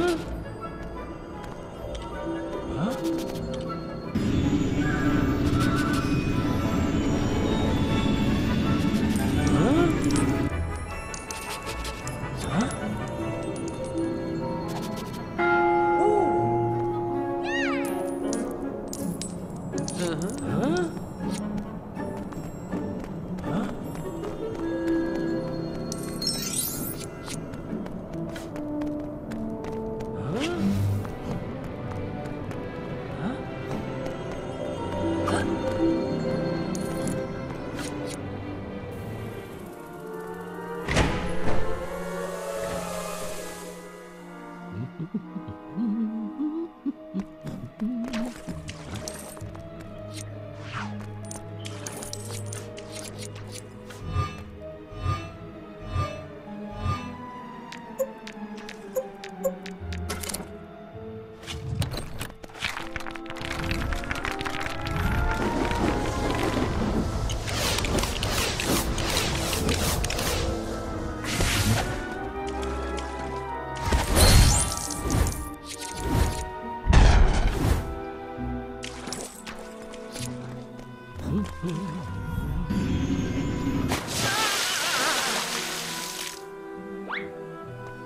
嗯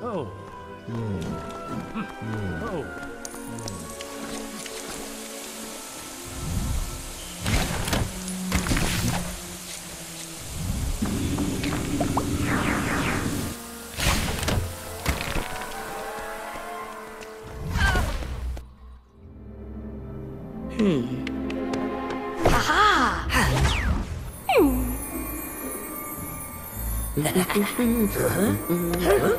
Oh. Hmm. Hmm. Oh. Huh? 嗯，嗯，嗯。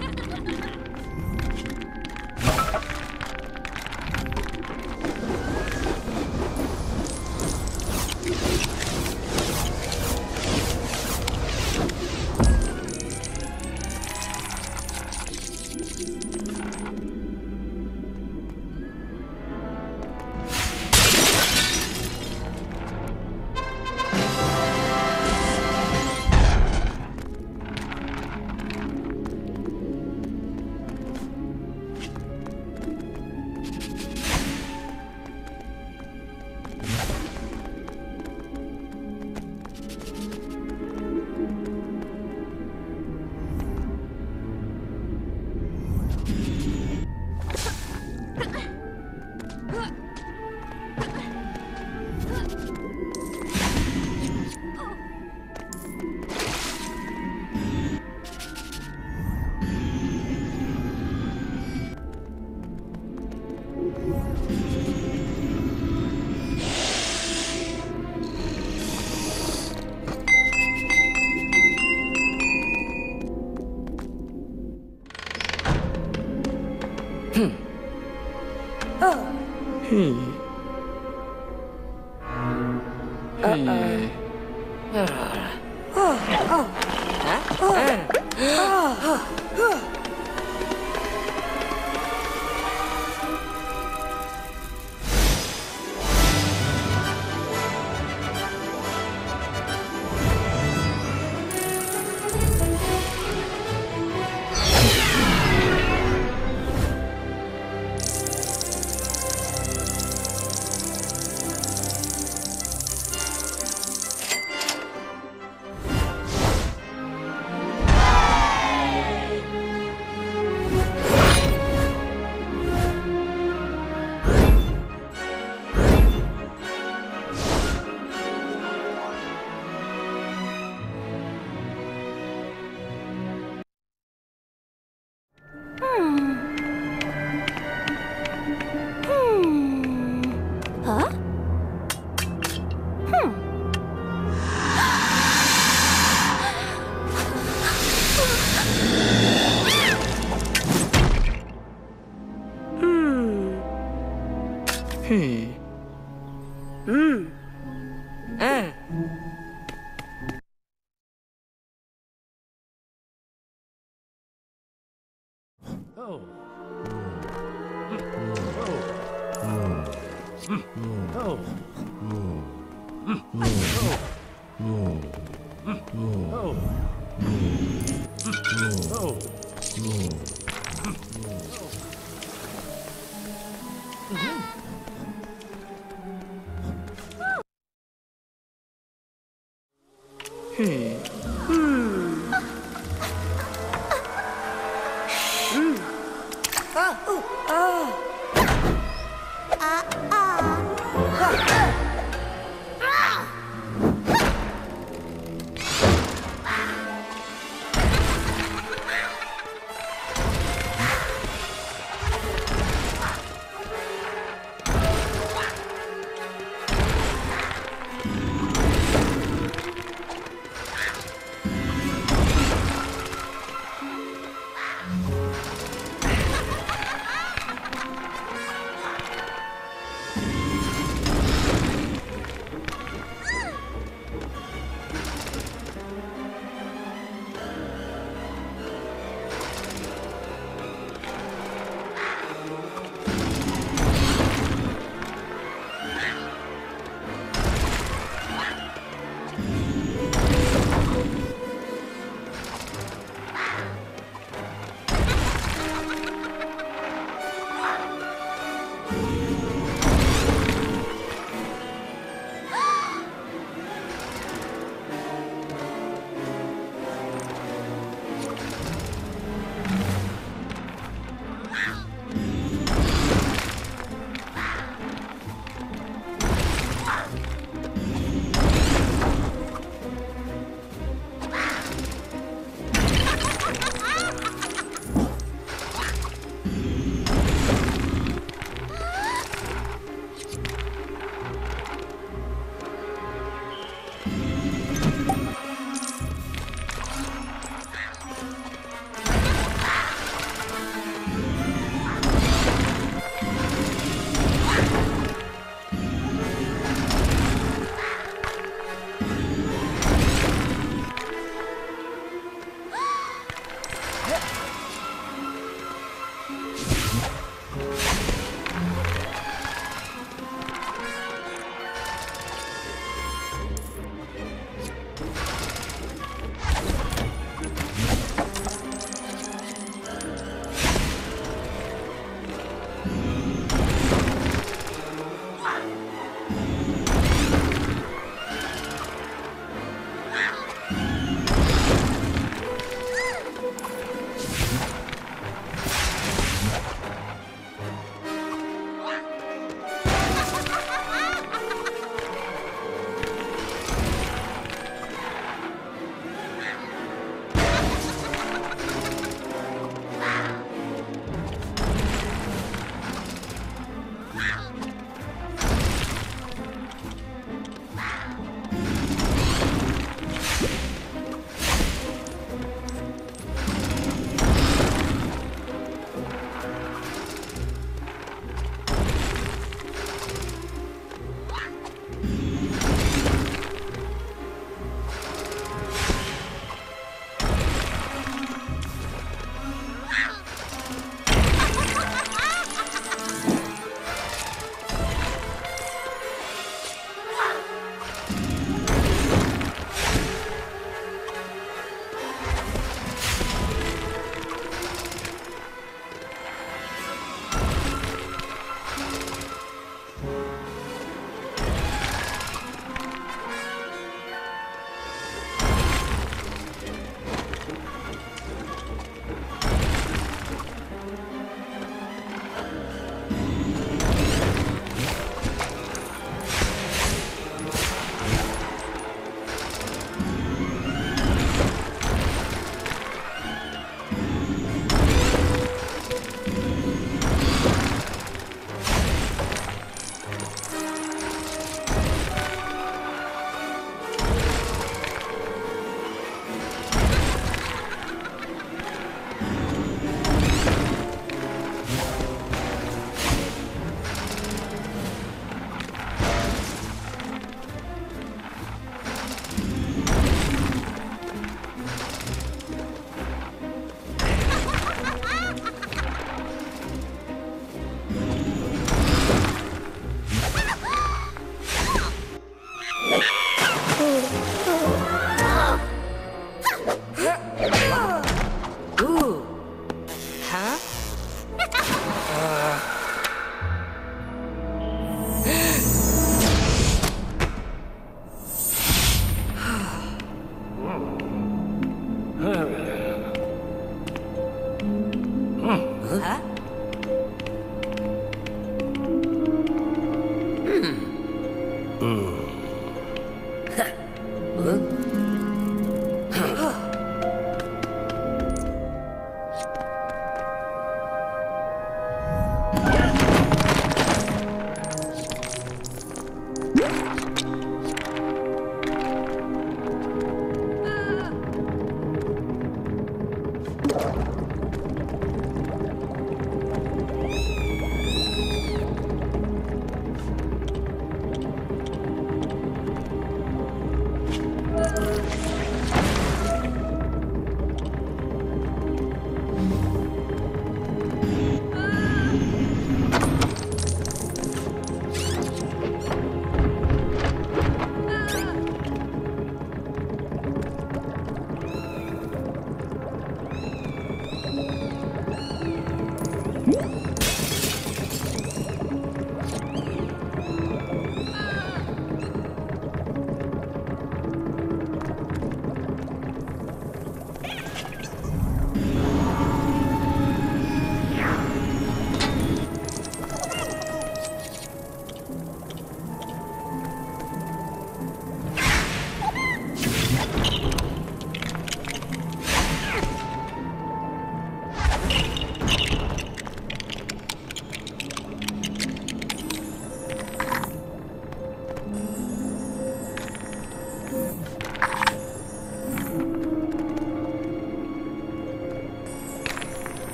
Ha ha ha! Oh. Huh? Oh. Oh. Oh. Oh. 嗯，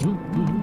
Juju.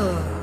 Huh.